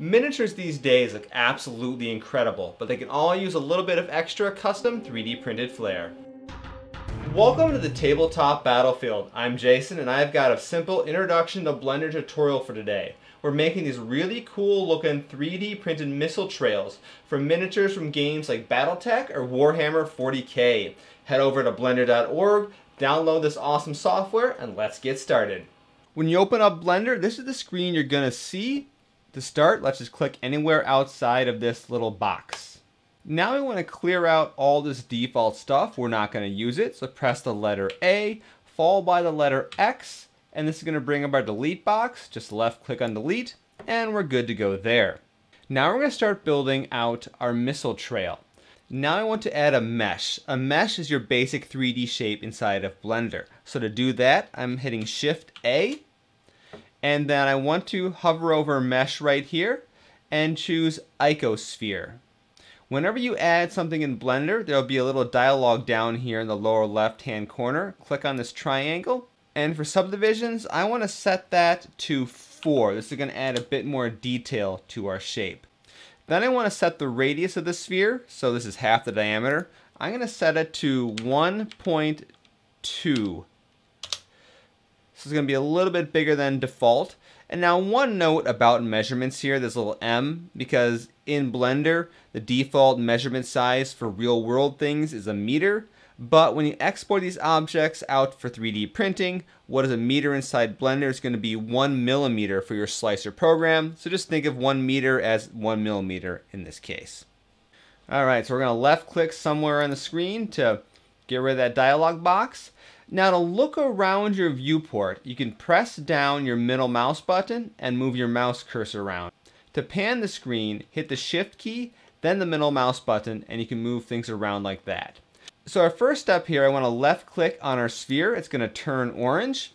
Miniatures these days look absolutely incredible, but they can all use a little bit of extra custom 3D printed flair. Welcome to the Tabletop Battlefield. I'm Jason and I've got a simple introduction to Blender tutorial for today. We're making these really cool looking 3D printed missile trails for miniatures from games like Battletech or Warhammer 40k. Head over to blender.org, download this awesome software, and let's get started. When you open up Blender, this is the screen you're gonna see to start, let's just click anywhere outside of this little box. Now we want to clear out all this default stuff. We're not going to use it. So press the letter A, followed by the letter X, and this is going to bring up our delete box. Just left click on delete, and we're good to go there. Now we're going to start building out our missile trail. Now I want to add a mesh. A mesh is your basic 3D shape inside of Blender. So to do that, I'm hitting Shift A, and then I want to hover over mesh right here and choose icosphere. Whenever you add something in Blender, there'll be a little dialog down here in the lower left hand corner. Click on this triangle. And for subdivisions, I want to set that to 4. This is going to add a bit more detail to our shape. Then I want to set the radius of the sphere, so this is half the diameter. I'm going to set it to 1.2 so it's going to be a little bit bigger than default. And now one note about measurements here, this little M, because in Blender, the default measurement size for real world things is a meter. But when you export these objects out for 3D printing, what is a meter inside Blender is going to be one millimeter for your slicer program. So just think of one meter as one millimeter in this case. All right, so we're going to left click somewhere on the screen to get rid of that dialog box. Now to look around your viewport, you can press down your middle mouse button and move your mouse cursor around. To pan the screen, hit the shift key, then the middle mouse button, and you can move things around like that. So our first step here, I want to left click on our sphere. It's going to turn orange.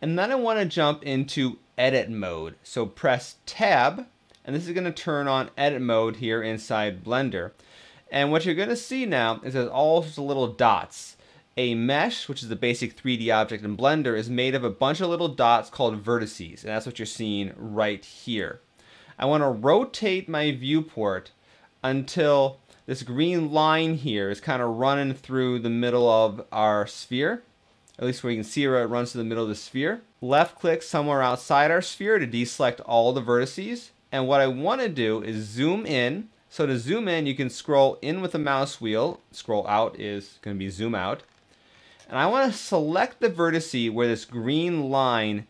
And then I want to jump into edit mode. So press tab, and this is going to turn on edit mode here inside Blender. And what you're going to see now is there's all sorts of little dots. A mesh, which is the basic 3D object in Blender, is made of a bunch of little dots called vertices, and that's what you're seeing right here. I want to rotate my viewport until this green line here is kind of running through the middle of our sphere, at least where you can see where it runs to the middle of the sphere. Left click somewhere outside our sphere to deselect all the vertices. And what I want to do is zoom in. So to zoom in, you can scroll in with the mouse wheel. Scroll out is going to be zoom out. And I want to select the vertice where this green line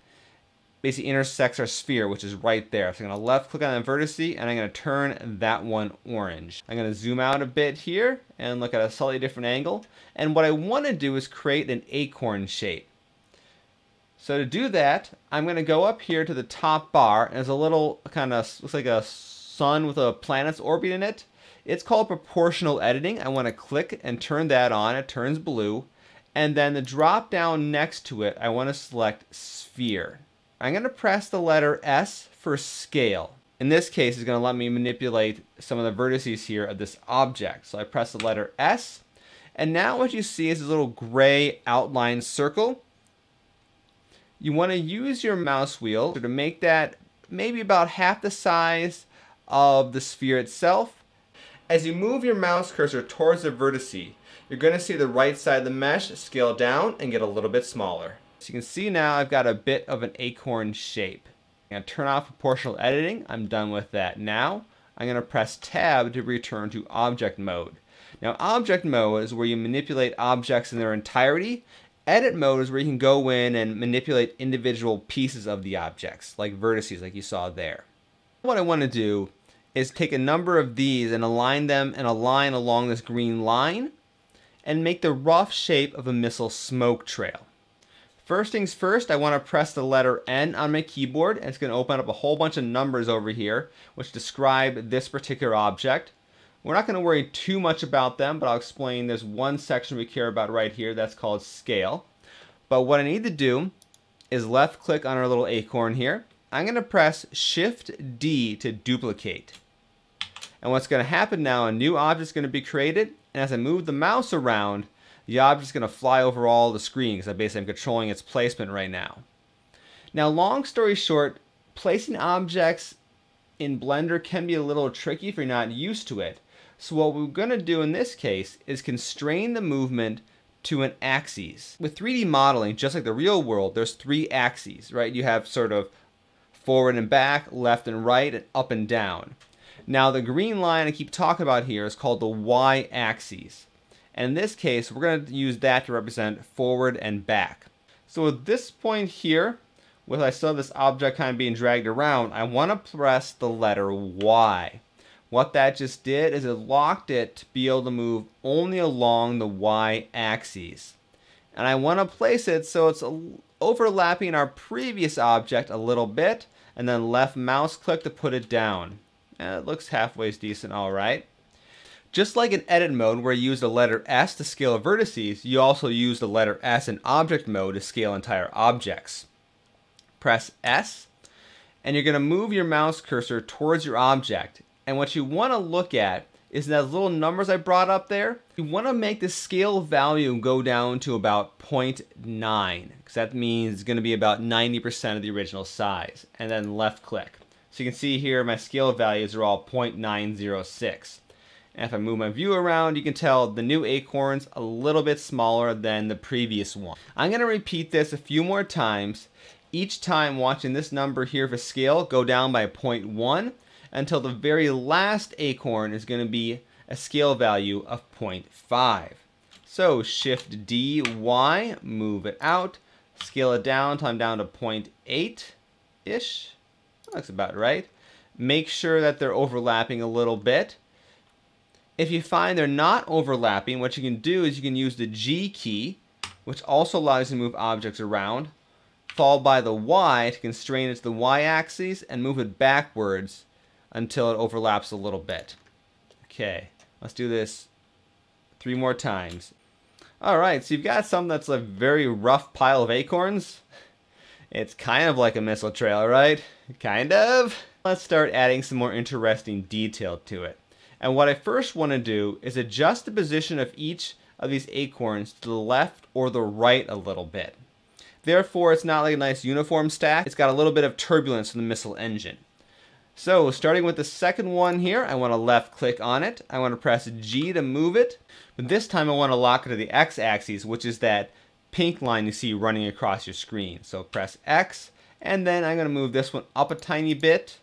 basically intersects our sphere, which is right there. So I'm going to left click on the vertice and I'm going to turn that one orange. I'm going to zoom out a bit here and look at a slightly different angle. And what I want to do is create an acorn shape. So to do that, I'm going to go up here to the top bar and there's a little kind of, looks like a sun with a planet's orbit in it. It's called proportional editing. I want to click and turn that on. It turns blue. And then the drop down next to it, I want to select sphere. I'm going to press the letter S for scale. In this case, it's going to let me manipulate some of the vertices here of this object. So I press the letter S. And now what you see is this little gray outline circle. You want to use your mouse wheel to make that maybe about half the size of the sphere itself. As you move your mouse cursor towards the vertice, you're going to see the right side of the mesh scale down and get a little bit smaller. So you can see now I've got a bit of an acorn shape. I'm going to turn off proportional editing. I'm done with that now. I'm going to press tab to return to object mode. Now object mode is where you manipulate objects in their entirety. Edit mode is where you can go in and manipulate individual pieces of the objects, like vertices like you saw there. What I want to do is take a number of these and align them in a line along this green line and make the rough shape of a missile smoke trail. First things first, I want to press the letter N on my keyboard, and it's going to open up a whole bunch of numbers over here, which describe this particular object. We're not going to worry too much about them, but I'll explain there's one section we care about right here, that's called scale. But what I need to do is left click on our little acorn here. I'm going to press Shift D to duplicate. And what's going to happen now, a new object is going to be created, and as I move the mouse around, the object is going to fly over all the screen because I basically am controlling its placement right now. Now, long story short, placing objects in Blender can be a little tricky if you're not used to it. So what we're going to do in this case is constrain the movement to an axis. With 3D modeling, just like the real world, there's three axes, right? You have sort of forward and back, left and right, and up and down. Now the green line I keep talking about here is called the y-axis. And in this case, we're going to use that to represent forward and back. So at this point here, with I still have this object kind of being dragged around, I want to press the letter Y. What that just did is it locked it to be able to move only along the y-axis. And I want to place it so it's overlapping our previous object a little bit, and then left mouse click to put it down. And it looks halfway decent, alright. Just like in edit mode where you use the letter S to scale vertices, you also use the letter S in object mode to scale entire objects. Press S, and you're going to move your mouse cursor towards your object. And what you want to look at is those little numbers I brought up there. You want to make the scale value go down to about 0.9 because that means it's going to be about 90% of the original size. And then left click. So you can see here my scale values are all 0.906. And if I move my view around, you can tell the new acorn's a little bit smaller than the previous one. I'm going to repeat this a few more times. Each time watching this number here for scale go down by 0.1 until the very last acorn is going to be a scale value of 0.5. So shift D, Y, move it out, scale it down until I'm down to 0.8-ish. That's about right. Make sure that they're overlapping a little bit. If you find they're not overlapping, what you can do is you can use the G key, which also allows you to move objects around, followed by the Y to constrain it to the Y axis and move it backwards until it overlaps a little bit. Okay, let's do this three more times. Alright, so you've got something that's a very rough pile of acorns. It's kind of like a missile trail, right? Kind of. Let's start adding some more interesting detail to it. And what I first want to do is adjust the position of each of these acorns to the left or the right a little bit. Therefore, it's not like a nice uniform stack. It's got a little bit of turbulence in the missile engine. So starting with the second one here, I want to left click on it. I want to press G to move it. But this time I want to lock it to the X axis, which is that pink line you see running across your screen. So press X, and then I'm going to move this one up a tiny bit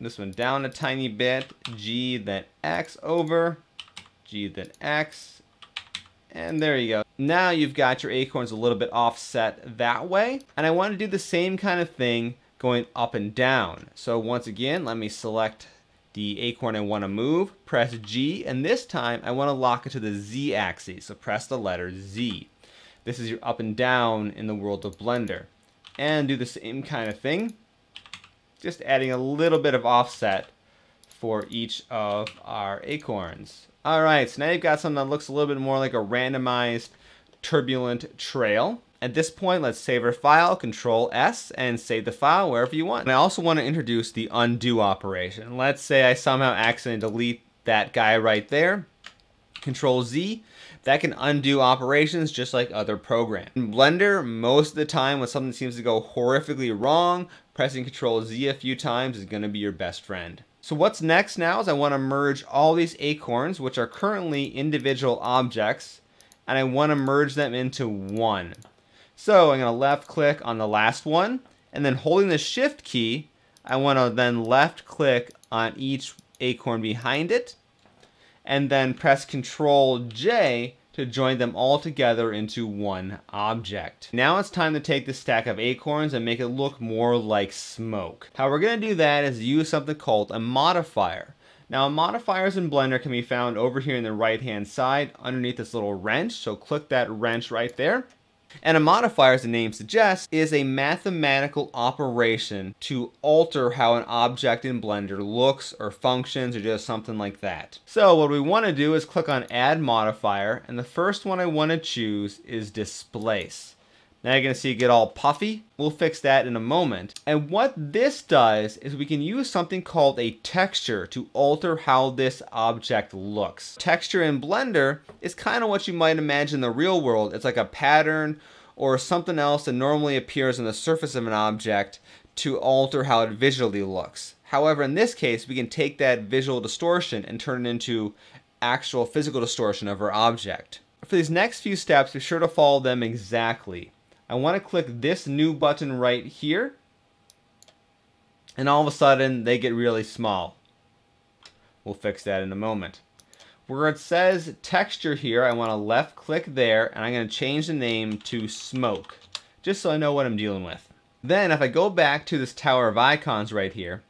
this one down a tiny bit, G, then X over, G, then X, and there you go. Now you've got your acorns a little bit offset that way, and I want to do the same kind of thing going up and down. So once again, let me select the acorn I want to move, press G, and this time I want to lock it to the Z axis, so press the letter Z. This is your up and down in the world of Blender. And do the same kind of thing just adding a little bit of offset for each of our acorns. All right, so now you've got something that looks a little bit more like a randomized turbulent trail. At this point, let's save our file, Control S, and save the file wherever you want. And I also want to introduce the undo operation. Let's say I somehow accidentally delete that guy right there. Control Z, that can undo operations just like other programs. In Blender, most of the time when something seems to go horrifically wrong, pressing Control Z a few times is going to be your best friend. So what's next now is I want to merge all these acorns, which are currently individual objects, and I want to merge them into one. So I'm to left click on the last one, and then holding the shift key, I want to then left click on each acorn behind it, and then press Control J to join them all together into one object. Now it's time to take the stack of acorns and make it look more like smoke. How we're to do that is use something called a modifier. Now modifiers in Blender can be found over here in the right hand side underneath this little wrench, so click that wrench right there. And a modifier, as the name suggests, is a mathematical operation to alter how an object in Blender looks or functions or just something like that. So what we want to do is click on Add Modifier, and the first one I want to choose is Displace. Now you're to see it get all puffy. We'll fix that in a moment. And what this does is we can use something called a texture to alter how this object looks. Texture in Blender is kind of what you might imagine in the real world. It's like a pattern or something else that normally appears on the surface of an object to alter how it visually looks. However, in this case, we can take that visual distortion and turn it into actual physical distortion of our object. For these next few steps, be sure to follow them exactly. I want to click this new button right here, and all of a sudden they get really small. We'll fix that in a moment. Where it says texture here, I want to left click there, and I'm going to change the name to smoke, just so I know what I'm dealing with. Then if I go back to this tower of icons right here,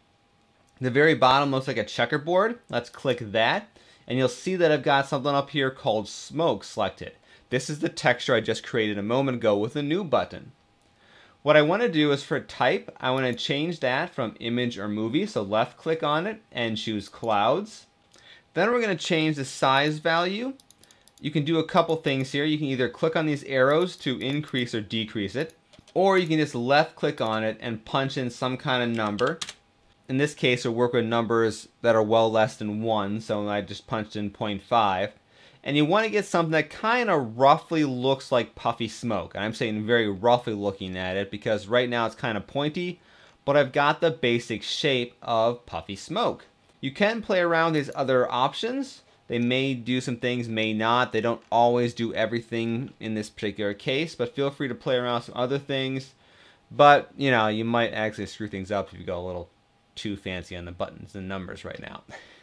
the very bottom looks like a checkerboard. Let's click that and you'll see that I've got something up here called smoke selected. This is the texture I just created a moment ago with a new button. What I want to do is for type, I want to change that from image or movie. So left click on it and choose clouds. Then we're going to change the size value. You can do a couple things here. You can either click on these arrows to increase or decrease it, or you can just left click on it and punch in some kind of number in this case, we'll work with numbers that are well less than 1, so I just punched in 0.5. And you want to get something that kind of roughly looks like puffy smoke. And I'm saying very roughly looking at it because right now it's kind of pointy, but I've got the basic shape of puffy smoke. You can play around these other options. They may do some things, may not. They don't always do everything in this particular case, but feel free to play around some other things. But, you know, you might actually screw things up if you go a little too fancy on the buttons and numbers right now.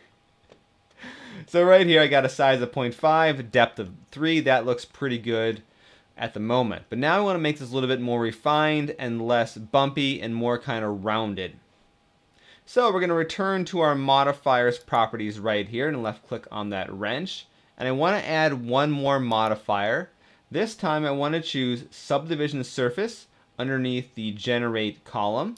so right here I got a size of 0.5, depth of 3. That looks pretty good at the moment. But now I want to make this a little bit more refined and less bumpy and more kind of rounded. So we're going to return to our modifiers properties right here and left click on that wrench. And I want to add one more modifier. This time I want to choose subdivision surface underneath the generate column.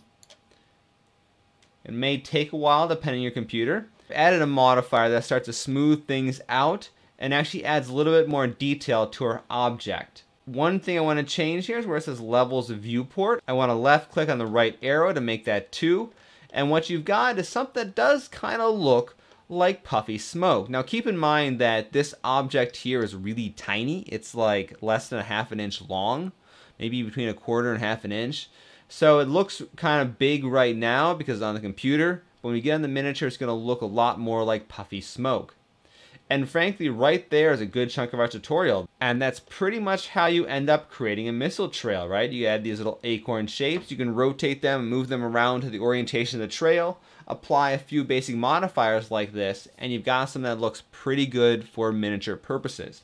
It may take a while depending on your computer. Added a modifier that starts to smooth things out and actually adds a little bit more detail to our object. One thing I want to change here is where it says levels viewport. I want to left click on the right arrow to make that 2. And what you've got is something that does kind of look like puffy smoke. Now keep in mind that this object here is really tiny. It's like less than a half an inch long, maybe between a quarter and half an inch. So it looks kind of big right now because on the computer. When we get on the miniature, it's going to look a lot more like puffy smoke. And frankly, right there is a good chunk of our tutorial. And that's pretty much how you end up creating a missile trail, right? You add these little acorn shapes. You can rotate them move them around to the orientation of the trail. Apply a few basic modifiers like this, and you've got something that looks pretty good for miniature purposes.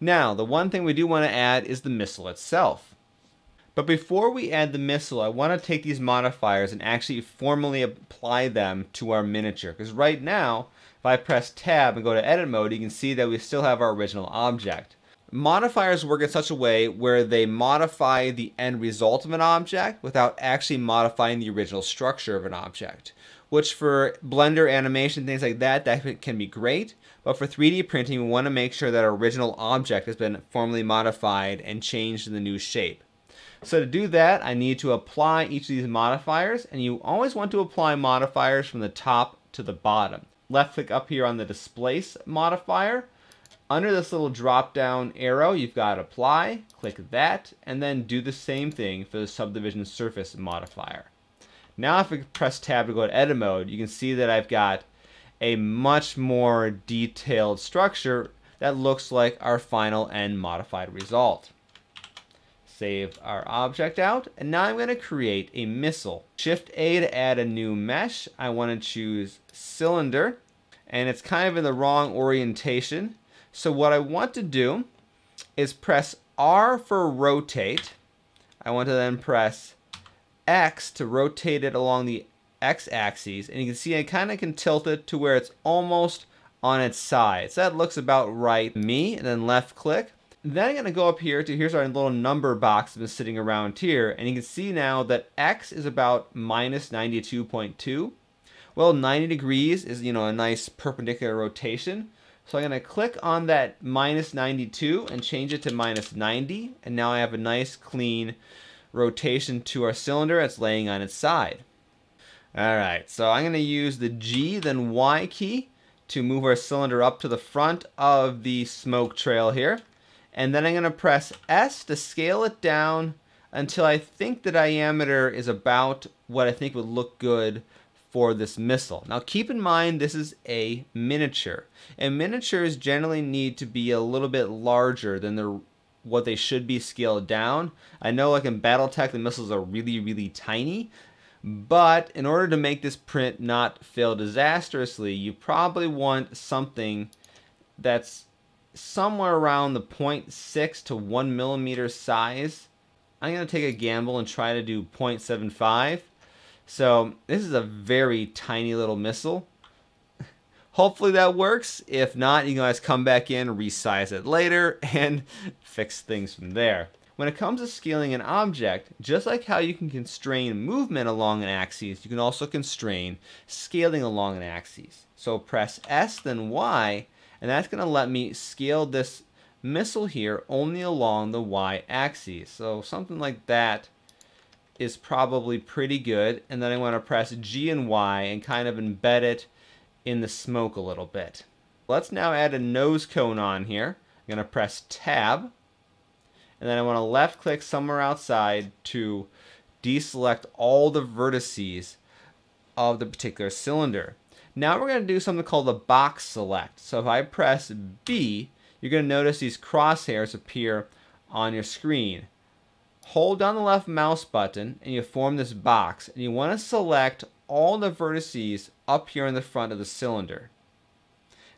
Now, the one thing we do want to add is the missile itself. But before we add the missile, I want to take these modifiers and actually formally apply them to our miniature. Because right now, if I press tab and go to edit mode, you can see that we still have our original object. Modifiers work in such a way where they modify the end result of an object without actually modifying the original structure of an object. Which for Blender animation, things like that, that can be great. But for 3D printing, we want to make sure that our original object has been formally modified and changed to the new shape. So to do that, I need to apply each of these modifiers, and you always want to apply modifiers from the top to the bottom. Left click up here on the displace modifier. Under this little drop down arrow, you've got apply, click that, and then do the same thing for the subdivision surface modifier. Now if I press tab to go to edit mode, you can see that I've got a much more detailed structure that looks like our final end modified result save our object out. And now I'm going to create a missile. Shift A to add a new mesh. I want to choose cylinder. And it's kind of in the wrong orientation. So what I want to do is press R for rotate. I want to then press X to rotate it along the X axis. And you can see I kind of can tilt it to where it's almost on its side. So that looks about right. Me, and then left click. Then I'm going to go up here to here's our little number box that's sitting around here. And you can see now that X is about minus 92.2. Well, 90 degrees is, you know, a nice perpendicular rotation. So I'm going to click on that minus 92 and change it to minus 90. And now I have a nice clean rotation to our cylinder that's laying on its side. Alright, so I'm going to use the G then Y key to move our cylinder up to the front of the smoke trail here. And then I'm going to press S to scale it down until I think the diameter is about what I think would look good for this missile. Now keep in mind this is a miniature. And miniatures generally need to be a little bit larger than the what they should be scaled down. I know like in Battletech the missiles are really really tiny, but in order to make this print not fail disastrously, you probably want something that's somewhere around the 0.6 to 1 millimeter size. I'm going to take a gamble and try to do 0.75. So this is a very tiny little missile. Hopefully that works. If not, you guys come back in, resize it later, and fix things from there. When it comes to scaling an object, just like how you can constrain movement along an axis, you can also constrain scaling along an axis. So press S, then Y, and that's going to let me scale this missile here only along the y-axis. So something like that is probably pretty good. And then I want to press G and Y and kind of embed it in the smoke a little bit. Let's now add a nose cone on here. I'm going to press Tab. And then I want to left click somewhere outside to deselect all the vertices of the particular cylinder. Now we're going to do something called a box select. So if I press B, you're going to notice these crosshairs appear on your screen. Hold down the left mouse button and you form this box. And you want to select all the vertices up here in the front of the cylinder.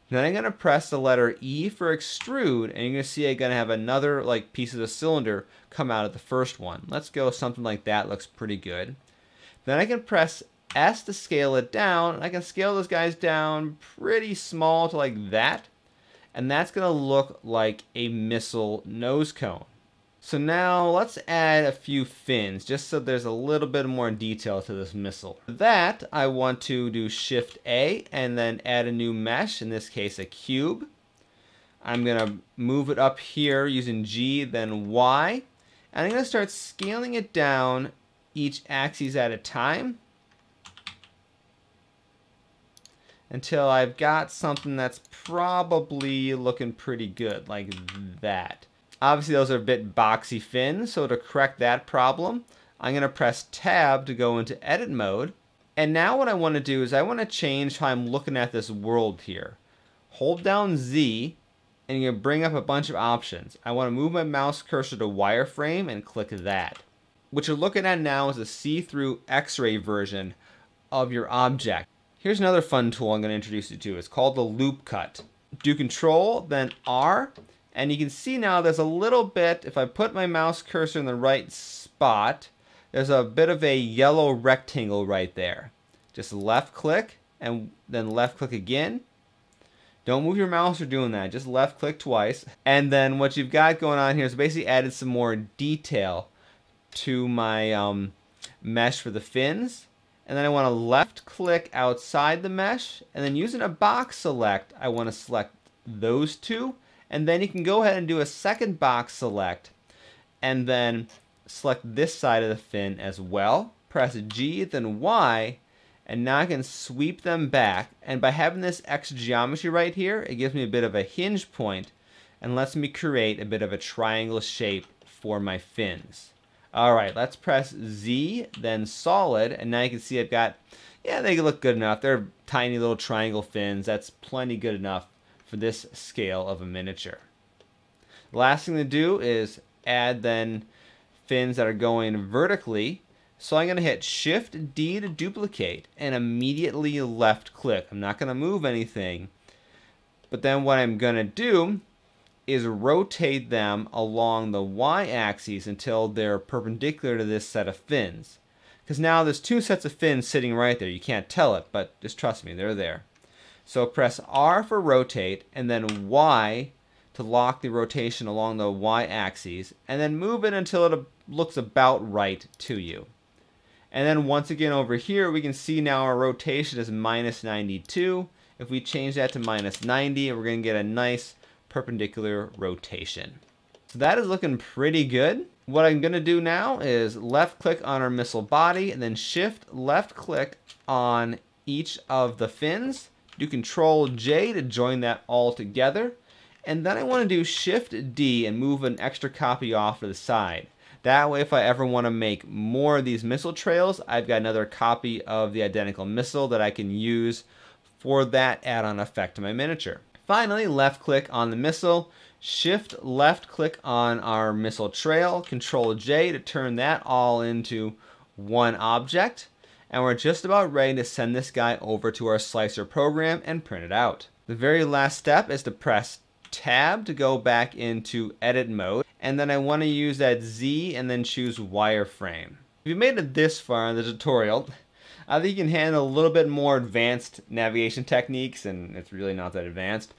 Then I'm going to press the letter E for extrude and you're going to see I'm going to have another like piece of the cylinder come out of the first one. Let's go something like that looks pretty good. Then I can press S to scale it down. I can scale those guys down pretty small to like that. And that's going to look like a missile nose cone. So now let's add a few fins just so there's a little bit more detail to this missile. For that, I want to do Shift A and then add a new mesh, in this case a cube. I'm going to move it up here using G, then Y. And I'm going to start scaling it down each axis at a time. Until I've got something that's probably looking pretty good, like that. Obviously those are a bit boxy fins, so to correct that problem, I'm going to press tab to go into edit mode. And now what I want to do is I want to change how I'm looking at this world here. Hold down Z and you're to bring up a bunch of options. I want to move my mouse cursor to wireframe and click that. What you're looking at now is a see-through x-ray version of your object. Here's another fun tool I'm going to introduce you to. It's called the loop cut. Do control, then R, and you can see now there's a little bit, if I put my mouse cursor in the right spot, there's a bit of a yellow rectangle right there. Just left click and then left click again. Don't move your mouse for doing that, just left click twice. And then what you've got going on here is basically added some more detail to my um, mesh for the fins and then I want to left click outside the mesh and then using a box select I want to select those two. And then you can go ahead and do a second box select and then select this side of the fin as well. Press G then Y and now I can sweep them back. And by having this X geometry right here it gives me a bit of a hinge point and lets me create a bit of a triangle shape for my fins. All right, let's press Z, then solid, and now you can see I've got, yeah, they look good enough. They're tiny little triangle fins. That's plenty good enough for this scale of a miniature. Last thing to do is add then fins that are going vertically. So I'm going to hit Shift D to duplicate and immediately left click. I'm not going to move anything. But then what I'm going to do is rotate them along the y-axis until they're perpendicular to this set of fins. Because now there's two sets of fins sitting right there. You can't tell it, but just trust me, they're there. So press R for rotate and then Y to lock the rotation along the y-axis and then move it until it looks about right to you. And then once again over here we can see now our rotation is minus 92. If we change that to minus 90 we're going to get a nice perpendicular rotation. So that is looking pretty good. What I'm going to do now is left click on our missile body and then shift left click on each of the fins. Do control J to join that all together. And then I want to do shift D and move an extra copy off to the side. That way, if I ever want to make more of these missile trails, I've got another copy of the identical missile that I can use for that add-on effect to my miniature. Finally, left click on the missile, shift left click on our missile trail, control J to turn that all into one object. And we're just about ready to send this guy over to our slicer program and print it out. The very last step is to press tab to go back into edit mode. And then I want to use that Z and then choose wireframe. If you made it this far in the tutorial, I think you can handle a little bit more advanced navigation techniques, and it's really not that advanced.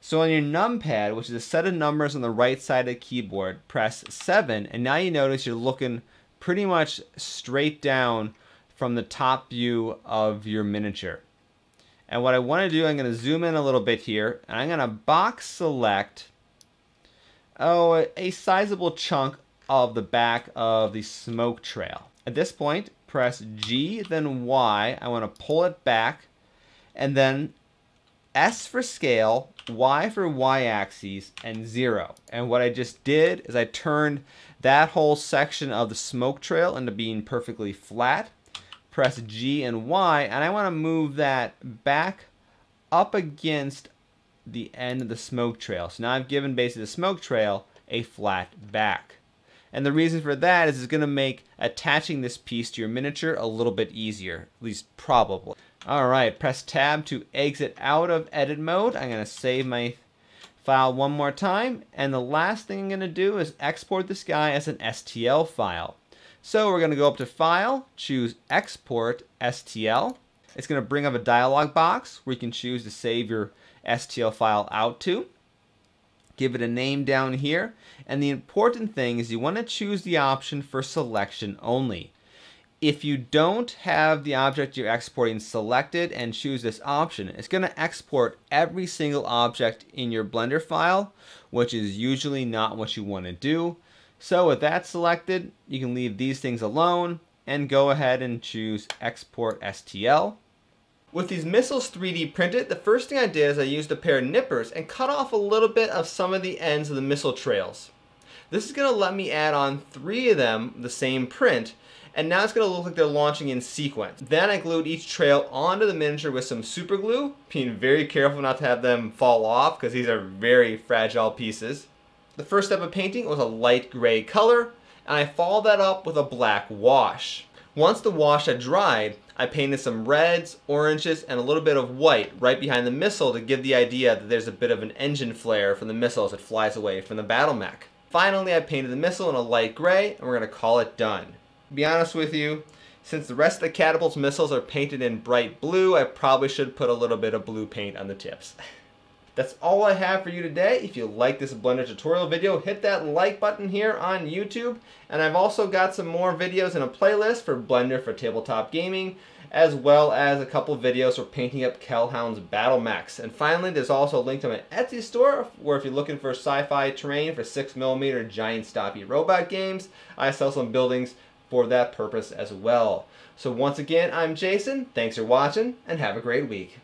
So on your numpad, which is a set of numbers on the right side of the keyboard, press 7, and now you notice you're looking pretty much straight down from the top view of your miniature. And what I want to do, I'm going to zoom in a little bit here, and I'm going to box select oh, a sizable chunk of the back of the smoke trail. At this point, press G, then Y. I want to pull it back, and then S for scale, Y for Y-axis, and 0. And what I just did is I turned that whole section of the smoke trail into being perfectly flat. Press G and Y, and I want to move that back up against the end of the smoke trail. So now I've given basically the smoke trail a flat back. And the reason for that is it's going to make attaching this piece to your miniature a little bit easier, at least probably. Alright, press tab to exit out of edit mode. I'm going to save my file one more time. And the last thing I'm going to do is export this guy as an STL file. So we're going to go up to File, choose Export STL. It's going to bring up a dialog box where you can choose to save your STL file out to. Give it a name down here. And the important thing is you want to choose the option for selection only. If you don't have the object you're exporting selected and choose this option, it's going to export every single object in your Blender file, which is usually not what you want to do. So with that selected, you can leave these things alone and go ahead and choose Export STL. With these missiles 3D printed, the first thing I did is I used a pair of nippers and cut off a little bit of some of the ends of the missile trails. This is going to let me add on three of them, the same print, and now it's going to look like they're launching in sequence. Then I glued each trail onto the miniature with some super glue, being very careful not to have them fall off because these are very fragile pieces. The first step of painting was a light gray color, and I followed that up with a black wash. Once the wash had dried, I painted some reds, oranges, and a little bit of white right behind the missile to give the idea that there's a bit of an engine flare from the missile as it flies away from the battle mech. Finally, I painted the missile in a light gray, and we're going to call it done. To be honest with you, since the rest of the catapult's missiles are painted in bright blue, I probably should put a little bit of blue paint on the tips. That's all I have for you today. If you like this Blender tutorial video, hit that like button here on YouTube. And I've also got some more videos in a playlist for Blender for tabletop gaming, as well as a couple videos for painting up Kell Hounds battle mechs. And finally, there's also a link to my Etsy store, where if you're looking for sci-fi terrain for 6mm giant stompy robot games, I sell some buildings for that purpose as well. So once again, I'm Jason. Thanks for watching, and have a great week.